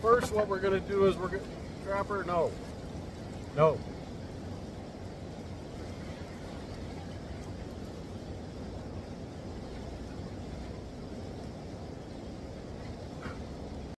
first what we're going to do is we're going to, Trapper, no. No.